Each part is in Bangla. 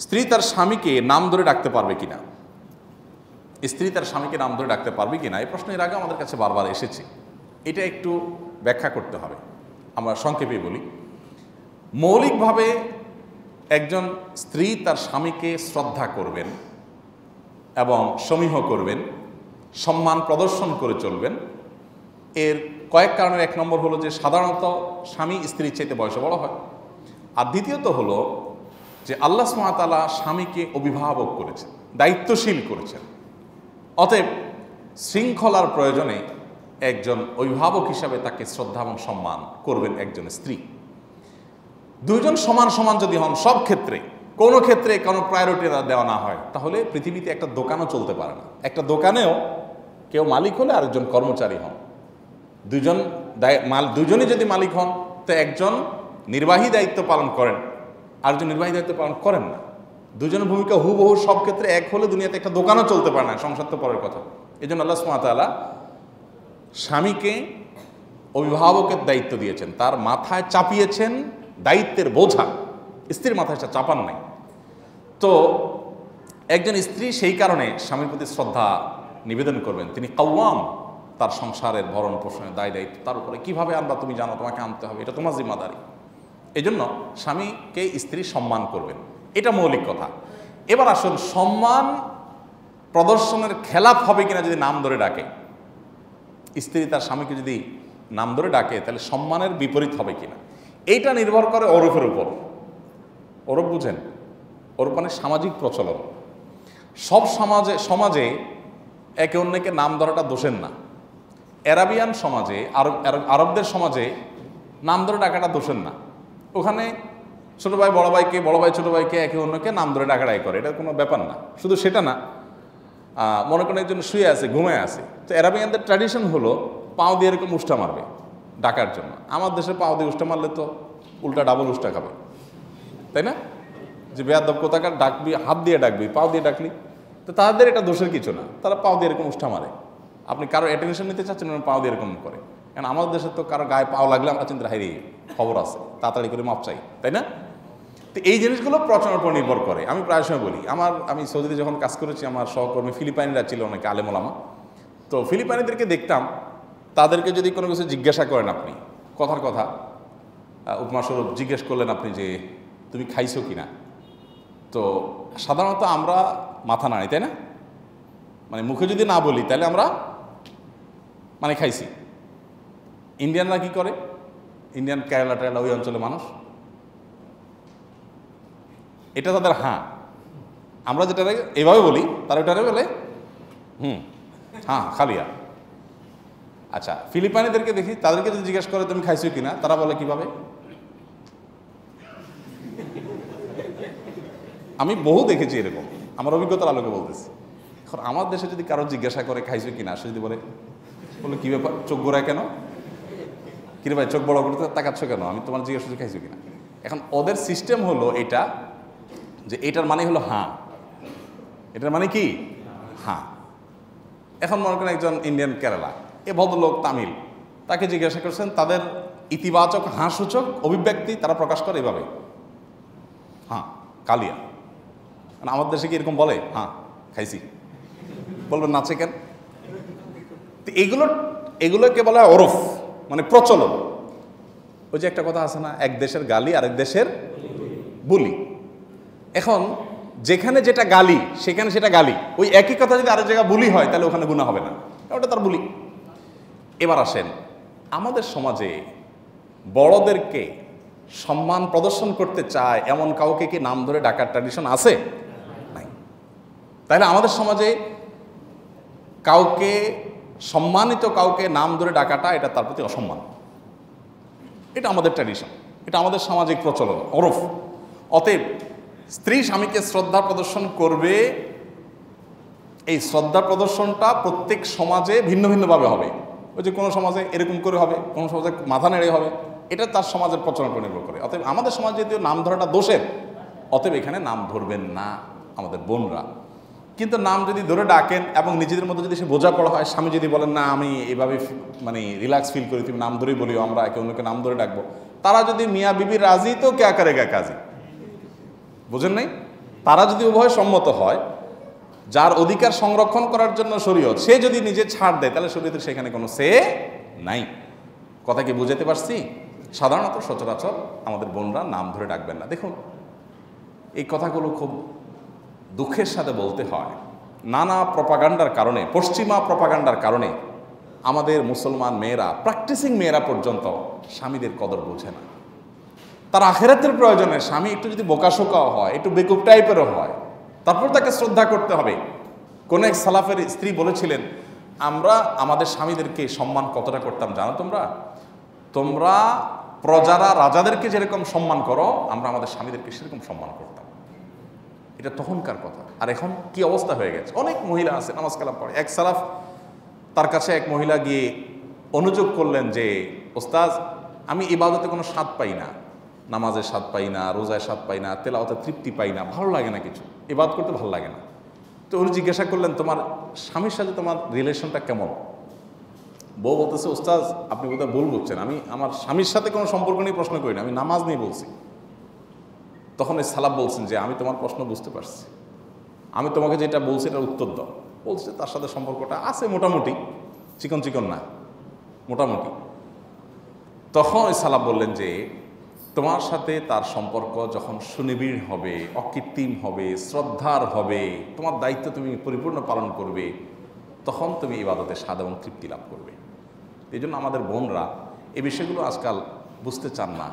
স্ত্রী তার স্বামীকে নাম ধরে ডাকতে পারবে কিনা? স্ত্রী তার স্বামীকে নাম ধরে ডাকতে পারবে কিনা? এই প্রশ্ন এর আগে আমাদের কাছে বারবার এসেছে। এটা একটু ব্যাখ্যা করতে হবে। আমরা সংক্ষেপে বলি। মৌলিকভাবে একজন স্ত্রী তার স্বামীকে শ্রদ্ধা করবেন এবং সমীহ করবেন, সম্মান প্রদর্শন করে চলবেন। এর কয়েক কারণের এক নম্বর হলো যে সাধারণত স্বামী স্ত্রীর চাইতে বয়সে বড় হয়। আর দ্বিতীয়ত হলো যে আল্লাহ সুমাতালা স্বামীকে অভিভাবক করেছেন, দায়িত্বশীল করেছেন। অতএব শৃঙ্খলার প্রয়োজনে একজন অভিভাবক হিসাবে তাকে শ্রদ্ধা এবং সম্মান করবেন একজন স্ত্রী। দুইজন সমান সমান যদি হন, সব ক্ষেত্রে, কোনো ক্ষেত্রে কোনো প্রায়োরিটি দেওয়া না হয়, তাহলে পৃথিবীতে একটা দোকানও চলতে পারে না। একটা দোকানেও কেউ মালিক হলে আরেকজন কর্মচারী হন। দুজন মাল দুজনই যদি মালিক হন, তো একজন নির্বাহী দায়িত্ব পালন করেন। আরেকজন নির্বাহী দায়িত্ব পালন করেন না, দুজনের ভূমিকা হুবহু সব ক্ষেত্রে এক হলে দুনিয়াতে একটা দোকানও চলতে পারে না, সংসার তো পরের কথা। এই জন্য আল্লাহ সুমাতালা স্বামীকে, অভিভাবকের দায়িত্ব দিয়েছেন। তার মাথায় চাপিয়েছেন দায়িত্বের বোঝা। স্ত্রীর মাথায় সেটা চাপান নাই। তো একজন স্ত্রী সেই কারণে স্বামীর প্রতি শ্রদ্ধা নিবেদন করবেন। তিনি কাওয়াম তার সংসারের ভরণ পোষণের দায় দায়িত্ব তার উপরে কীভাবে আনবা তুমি জানো? তোমাকে আনতে হবে। এটা তোমার জিম্মাদারি। এই জন্য স্বামীকে স্ত্রী সম্মান করবেন। এটা মৌলিক কথা। এবার আসুন, সম্মান প্রদর্শনের খেলাপ হবে কিনা যদি নাম ধরে ডাকে? স্ত্রী তার স্বামীকে যদি নাম ধরে ডাকে, তাহলে সম্মানের বিপরীত হবে কিনা? এইটা নির্ভর করে ওরফের উপর। ওরফ বুঝেন? ওরফ মানে সামাজিক প্রচলন। সব সমাজে সমাজে একে অন্যকে নাম ধরাটা দোষের না। অ্যারাবিয়ান সমাজে আরব- আরবদের সমাজে নাম ধরে ডাকাটা দোষের না। ওখানে ছোটো ভাই, বড় ভাইকে, বড় ভাই, ছোটো ভাইকে একে অন্যকে নাম ধরে ডাকাডাই করে। এটা কোনো ব্যাপার না। শুধু সেটা না মনে করেন একজন শুয়ে আছে ঘুমায় আছে। তো অ্যারাবিয়ানদের ট্র্যাডিশন হলো পাও দিয়ে এরকম উষ্ঠা মারবে ডাকার জন্য। আমার দেশে পাও দিয়ে উষ্ঠা মারলে তো উল্টা ডাবল উষ্ঠা খাবে। তাই না? যে বেয়াদব কোথাকার, ডাকবি, হাত দিয়ে ডাকবি, পাও দিয়ে ডাকলি। তো তাদের এটা দোষের কিছু না। তারা পাও দিয়ে এরকম উষ্টা মারে। আপনি কারও অ্যাটেনশন নিতে চাচ্ছেন পাও দিয়ে এরকম করে। কারণ আমাদের দেশে তো কারও গায়ে পাও লাগলে আমরা চিন্তা হারিয়ে খবর আছে। তাড়াতাড়ি করে মাপ চাই, তাই না? তো এই জিনিসগুলো প্রচনের উপর নির্ভর করে। আমি প্রায় সময় বলি, আমার, আমি সৌদিতে যখন কাজ করেছি, আমার সহকর্মী ফিলিপাইনিরা ছিল অনেকে আলেমোলামা তো ফিলিপাইনিদেরকে দেখতাম, তাদেরকে যদি কোনো কিছু জিজ্ঞাসা করেন আপনি, কথার কথা উপমাস্বরূপ জিজ্ঞেস করলেন আপনি যে, তুমি খাইছো কি না তো সাধারণত আমরা মাথা নাড়ি, তাই না? মানে মুখে যদি না বলি, তাহলে আমরা মানে খাইছি। ইন্ডিয়ানরা কি করে? ইন্ডিয়ান কেরালা টেরালা ওই অঞ্চলের মানুষ। এটা তাদের হ্যাঁ আমরা যেটা এভাবে বলি, তারা ওটারে বলে, হুম হ্যাঁ খালিয়া আচ্ছা ফিলিপাইনিদেরকে দেখি, তাদেরকে যদি জিজ্ঞেস করে, তুমি খাইছো কিনা তারা বলে, কীভাবে? আমি বহু দেখেছি এরকম। আমার অভিজ্ঞতার আলোকে বলতেছি। এখন আমার দেশে যদি কারও জিজ্ঞাসা করে, খাইছো কিনা সে যদি বলে বলে, কী ব্যাপার? চোখ গোড়ায় কেন? কিরে ভাই, চোখ বড় করতে তাকাচ্ছ কেন? আমি তোমার জিজ্ঞাসা করছি, খাইছো কিনা? এখন ওদের সিস্টেম হলো এটা, যে এটার মানে হলো হাঁ এটার মানে কি? হাঁ এখন মনে করেন একজন ইন্ডিয়ান কেরালা এ ভদ্রলোক তামিল, তাকে জিজ্ঞাসা করছেন, তাদের ইতিবাচক হাঁ সূচক অভিব্যক্তি তারা প্রকাশ করে এভাবে? হ্যাঁ কালিয়া। মানে আমার দেশে কি এরকম বলে? হ্যাঁ খাইছি। বলবেন, নাচে কেন? এগুলো, এগুলোকে বলা হয় ওরফ। মানে প্রচলন। ওই যে একটা কথা আছে না, এক দেশের গালি, আরেক দেশের বুলি। এখন যেখানে যেটা গালি, সেখানে সেটা গালি। ওই একই কথা যদি আরেক জায়গায় বুলি হয়, তাহলে ওখানে গুণা হবে না। ওটা তার বুলি। এবার আসেন, আমাদের সমাজে বড়দেরকে সম্মান প্রদর্শন করতে চায় এমন কাউকে কি নাম ধরে ডাকার ট্র্যাডিশন আছে? নাই। তাহলে আমাদের সমাজে কাউকে সম্মানিত কাউকে নাম ধরে ডাকাটা, এটা তার প্রতি অসম্মান। এটা আমাদের ট্র্যাডিশন এটা আমাদের সামাজিক প্রচলন, ওরফ। অতএব, স্ত্রী স্বামীকে শ্রদ্ধা প্রদর্শন করবে, এই শ্রদ্ধা প্রদর্শনটা প্রত্যেক সমাজে ভিন্ন ভিন্নভাবে হবে। ওই যে কোনো সমাজে এরকম করে হবে, কোনো সমাজে মাথা নেড়ে হবে, এটা তার সমাজের প্রচলন উপর নির্ভর করে। অতএব, আমাদের সমাজে যদিও নাম ধরাটা দোষের, অতএব এখানে নাম ধরবেন না আমাদের বোনরা। কিন্তু নাম যদি ধরে ডাকেন এবং নিজেদের মধ্যে যদি সে বোঝা পড়া হয়, স্বামী যদি বলেন, না, আমি এভাবে মানে রিল্যাক্স ফিল করি, তুমি নাম ধরেই বলিও, আমরা একে অন্যকে নাম ধরে ডাকবো। তারা যদি মিয়া বিবি রাজি, তো কে আকারে গা কাজী? বুঝেন নাই? তারা যদি উভয় সম্মত হয়, যার অধিকার সংরক্ষণ করার জন্য শরীয়ত, সে যদি নিজে ছাড় দেয়, তাহলে শরীয়তের সেখানে কোনো সে নাই। কথা কি বুঝাতে পারছি? সাধারণত সচরাচর আমাদের বোনরা নাম ধরে ডাকবেন না। দেখুন, এই কথাগুলো খুব দুঃখের সাথে বলতে হয়, নানা প্রপাগান্ডার কারণে, পশ্চিমা প্রপাগান্ডার কারণে আমাদের মুসলমান মেয়েরা প্র্যাকটিসিং মেয়েরা পর্যন্ত স্বামীদের কদর বোঝে না। তার আখেরাতের প্রয়োজনে স্বামী একটু যদি বোকাশোকাও হয়, একটু বেকুব টাইপেরও হয়, তারপর তাকে শ্রদ্ধা করতে হবে। কোন এক সালাফের স্ত্রী বলেছিলেন, আমরা আমাদের স্বামীদেরকে সম্মান কতটা করতাম জানো তোমরা? তোমরা প্রজারা রাজাদেরকে যেরকম সম্মান করো, আমরা আমাদের স্বামীদেরকে সেরকম সম্মান করতাম। এটা তখনকার কথা। আর এখন কি অবস্থা হয়ে গেছে? অনেক মহিলা আছে, নামাজ কালাম পড়ে। এক সালাফ তার কাছে এক মহিলা গিয়ে অনুযোগ করলেন যে ওস্তাজ আমি ইবাদতে কোনো স্বাদ পাই না। নামাজের স্বাদ পাই না, রোজায় স্বাদ পাই না তেলাওতে তৃপ্তি পাই না। ভালো লাগে না কিছু। ইবাদ করতে ভালো লাগে না। তো উনি জিজ্ঞাসা করলেন, তোমার স্বামীর সাথে তোমার রিলেশনটা কেমন? বউ বলতেছে ওস্তাজ আপনি বোধহয় ভুল বুঝছেন। আমি আমার স্বামীর সাথে কোনো সম্পর্ক নিয়ে প্রশ্ন করি না। আমি নামাজ নিয়ে বলছি। তখন এই সালাব বলছেন যে, আমি তোমার প্রশ্ন বুঝতে পারছি। আমি তোমাকে যেটা বলছি এটার উত্তর দাও। বলছে তার সাথে সম্পর্কটা আছে মোটামুটি, চিকন চিকন না, মোটামুটি। তখন ওই সালাব বললেন যে, তোমার সাথে তার সম্পর্ক যখন সুনিবিড় হবে, অকৃত্রিম হবে, শ্রদ্ধার হবে, তোমার দায়িত্ব তুমি পরিপূর্ণ পালন করবে, তখন তুমি ইবাদতে স্বাদ এবং তৃপ্তি লাভ করবে। এই জন্য আমাদের বোনরা এই বিষয়গুলো আজকাল বুঝতে চান না।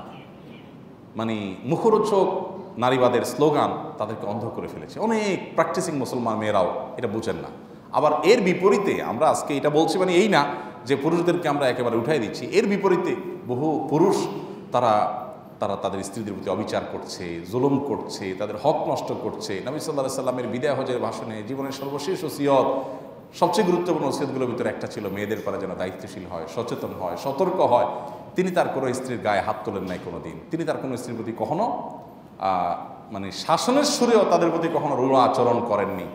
মানে মুখরোচক নারীবাদের স্লোগান তাদেরকে অন্ধ করে ফেলেছে। অনেক প্র্যাকটিসিং মুসলমান মেয়েরাও এটা বুঝেন না। আবার এর বিপরীতে আমরা আজকে এটা বলছি মানে এই না যে পুরুষদেরকে আমরা একেবারে উঠাই দিচ্ছি। এর বিপরীতে বহু পুরুষ তারা তারা তাদের স্ত্রীদের প্রতি অবিচার করছে, জুলুম করছে, তাদের হক নষ্ট করছে। নবী সাল্লাহ সাল্লামের বিদায় হজের ভাষণে জীবনের সর্বশেষ ওসিয়ত, সবচেয়ে গুরুত্বপূর্ণ ওসিয়তগুলোর ভিতরে একটা ছিল মেয়েদের পারা যেন দায়িত্বশীল হয়, সচেতন হয়, সতর্ক হয়। তিনি তার কোনো স্ত্রীর গায়ে হাত তোলেন নাই কোনো দিন তিনি তার কোনো স্ত্রীর প্রতি কখনো মানে শাসনের সুরেও তাদের প্রতি কখনো রুড় আচরণ করেননি।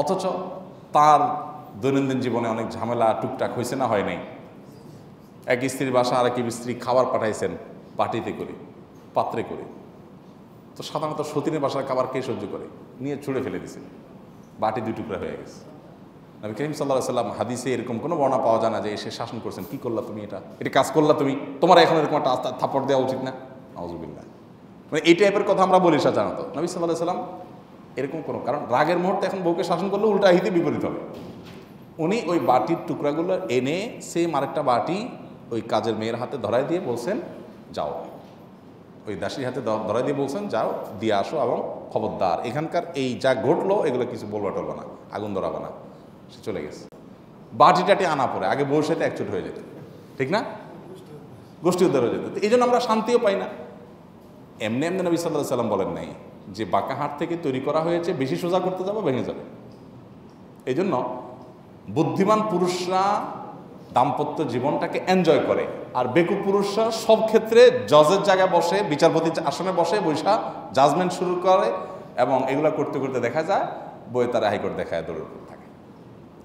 অথচ তার দৈনন্দিন জীবনে অনেক ঝামেলা টুকটাক হয়েছে না হয় নাই? এক স্ত্রীর বাসা আর এক স্ত্রী খাবার পাঠাইছেন পাটিতে করে, পাত্রে করে। তো সাধারণত সতীনের বাসার খাবার কে সহ্য করে? নিয়ে ছুঁড়ে ফেলে দিয়েছেন বাটি দুই টুকরা হয়ে গেছে। নবী করিম সাল্লাহ সাল্লাম হাদিসে এরকম কোনো বর্ণা পাওয়া যায় না যে এসে শাসন করছেন। কি করলা তুমি এটা? এটা কাজ করলা তুমি? তোমার এখন এরকম একটা থাপড় দেওয়া উচিত না? নজুবিল্লা মানে এই টাইপের কথা আমরা বলি সাধারণত। নবী সাল্লাহ সাল্লাম এরকম কোনো কারণ রাগের মুহূর্তে এখন বউকে শাসন করলে উল্টা হিতে বিপরীত হবে। উনি ওই বাটির টুকরাগুলো এনে সেম আরেকটা বাটি ওই কাজের মেয়ের হাতে ধরাই দিয়ে বলছেন, যাও। ওই দাসীর হাতে ধরাই দিয়ে বলছেন, যাও, দিয়ে আসো এবং খবরদার। এখানকার এই যা ঘটলো, এগুলো কিছু বলবা টলবা না, আগুন ধরাবা না। সে চলে গেছে। বাটি টাটি আনা পরে, আগে বউর সাথে একচুট হয়ে যেত। ঠিক না? গোষ্ঠী উদ্ধার হয়ে যেত। এই জন্য আমরা শান্তিও পাই না। এমনি এমনি নবী সাল্লাহ সাল্লাম বলেন নাই যে বাঁকা হাট থেকে তৈরি করা হয়েছে, বেশি সোজা করতে যাব, ভেঙে যাবে। এই জন্য বুদ্ধিমান পুরুষরা দাম্পত্য জীবনটাকে এনজয় করে, আর বেকু পুরুষরা সব ক্ষেত্রে জজের জায়গায় বসে বিচারপতির আসনে বসে, বৈশা জাজমেন্ট শুরু করে এবং এগুলো করতে করতে দেখা যায়, বইয়ে তারা হাইকোর্ট দেখায় দৌড়ের উপর থাকে।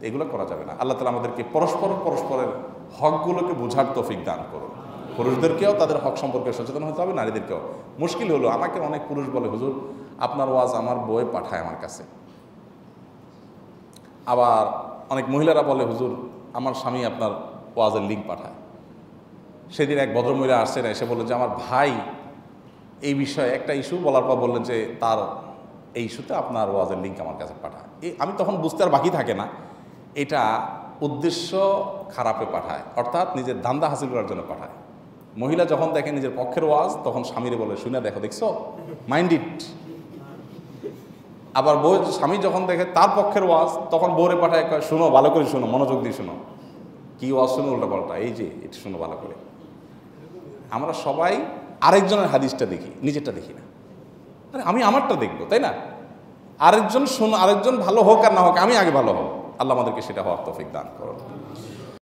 এগুলো করা যাবে না। আল্লাহ তালা আমাদেরকে পরস্পর পরস্পরের হকগুলোকে বোঝার তৌফিক দান করুন। পুরুষদেরকেও তাদের হক সম্পর্কে সচেতন হতে হবে, নারীদেরকেও। মুশকিল হলো, আমাকে অনেক পুরুষ বলে, হুজুর, আপনার ওয়াজ আমার বই পাঠায় আমার কাছে। আবার অনেক মহিলারা বলে, হুজুর, আমার স্বামী আপনার ওয়াজের লিঙ্ক পাঠায়। সেদিন এক ভদ্রমহিলা আসছেন, এসে বললেন যে, আমার ভাই এই বিষয়ে একটা ইস্যু বলার পর বললেন যে, তার এই ইস্যুতে আপনার ওয়াজের লিঙ্ক আমার কাছে পাঠায়। এই আমি তখন বুঝতে আর বাকি থাকে না। এটা উদ্দেশ্য খারাপে পাঠায়, অর্থাৎ নিজের ধান্দা হাসিল করার জন্য পাঠায়। মহিলা যখন দেখে নিজের পক্ষের ওয়াজ, তখন স্বামীরে বলে, শুনে দেখো, দেখছ? মাইন্ড ইট আবার বউ, স্বামী যখন দেখে তার পক্ষের ওয়াজ, তখন বউরে পাঠায় শুনো, ভালো করে শুনো, মনোযোগ দিয়ে শুনো। কি ওয়াজ শুনো উল্টা পাল্টা এই যে, এটা শুনো ভালো করে। আমরা সবাই আরেকজনের হাদিসটা দেখি, নিজেরটা দেখি না। আরে, আমি আমারটা দেখব, তাই না? আরেকজন শোনো, আরেকজন ভালো হোক আর না হোক, আমি আগে ভালো হোক আল্লাহ আমাদেরকে সেটা হওয়ার তৌফিক দান করুন।